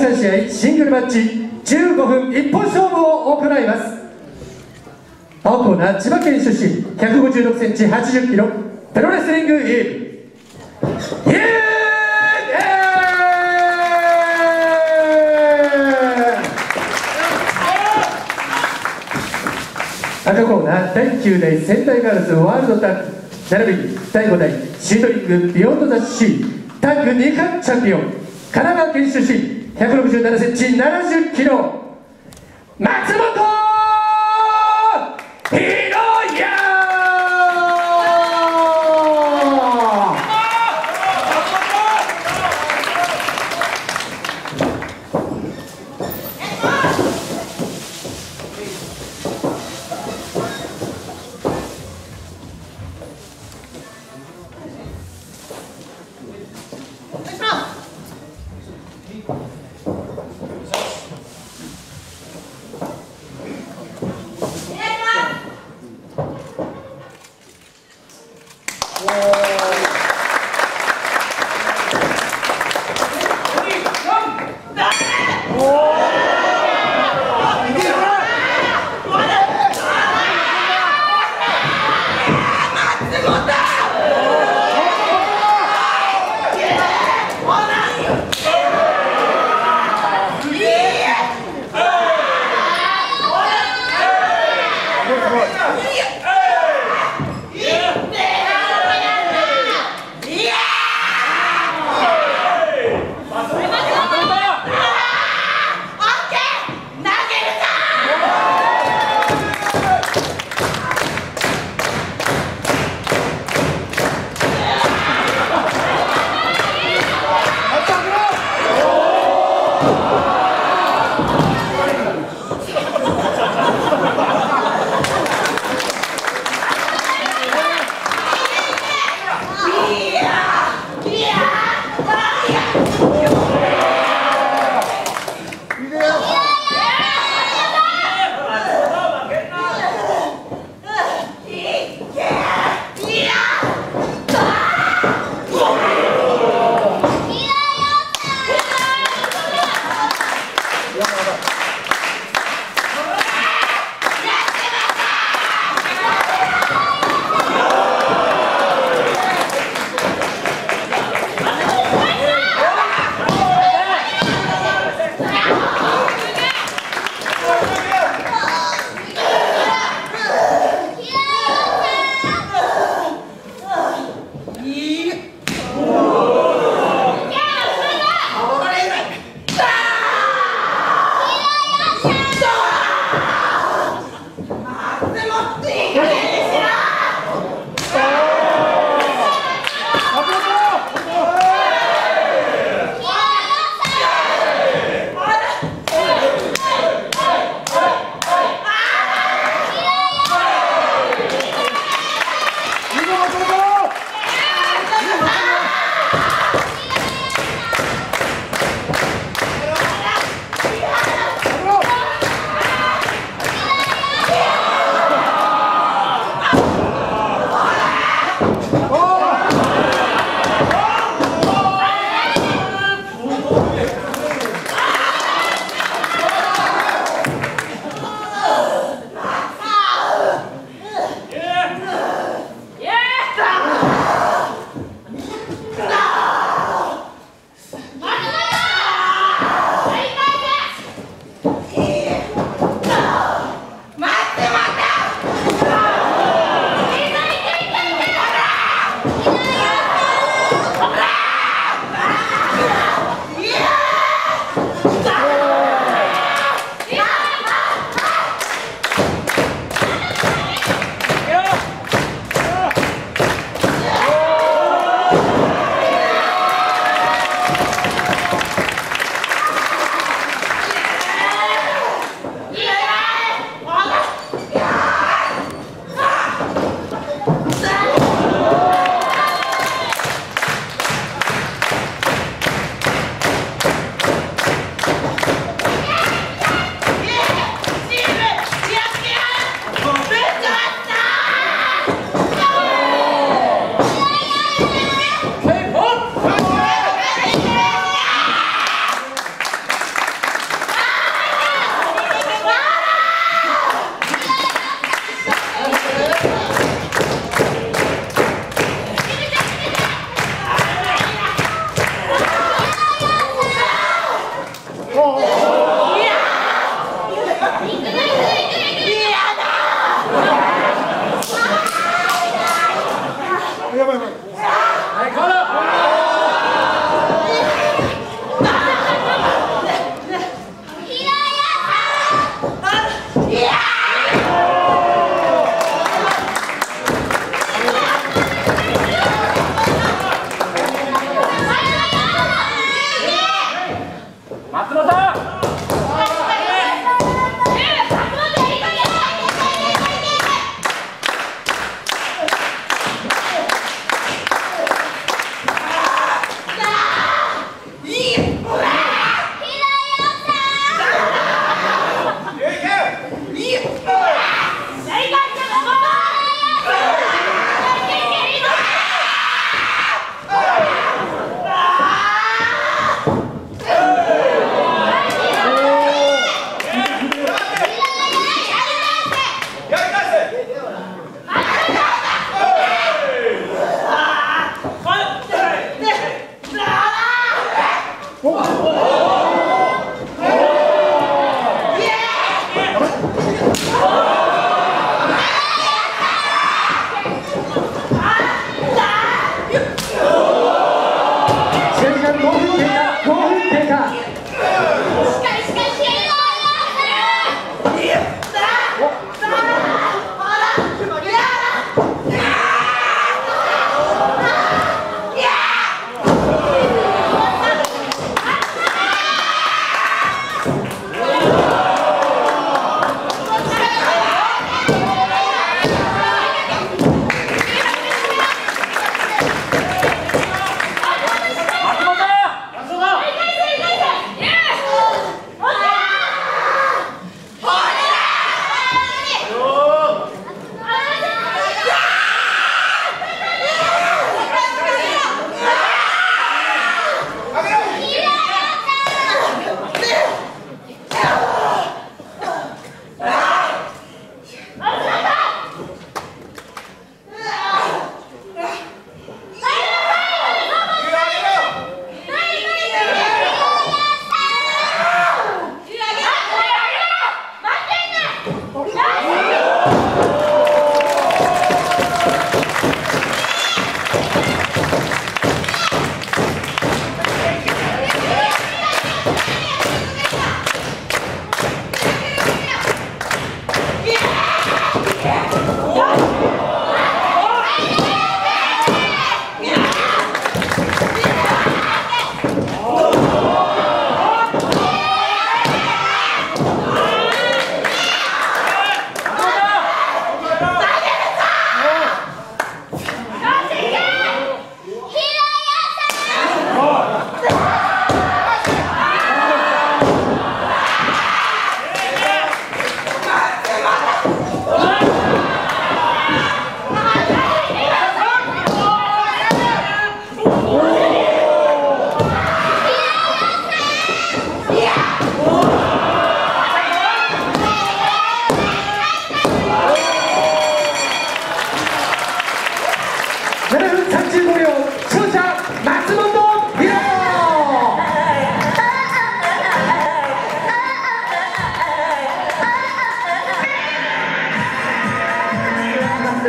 3試合シングルマッチ15分一本勝負を行います。青コーナー千葉県出身1 5 6センチ8 0キロプロレスリングイーブイエー赤コーナー第9代仙台ガールズワールドタッグ並びに第5代シードリングビヨンドザシータッグ2冠チャンピオン神奈川県出身1 6 7センチ7 0キロ。松本 오!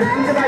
네, 힘들어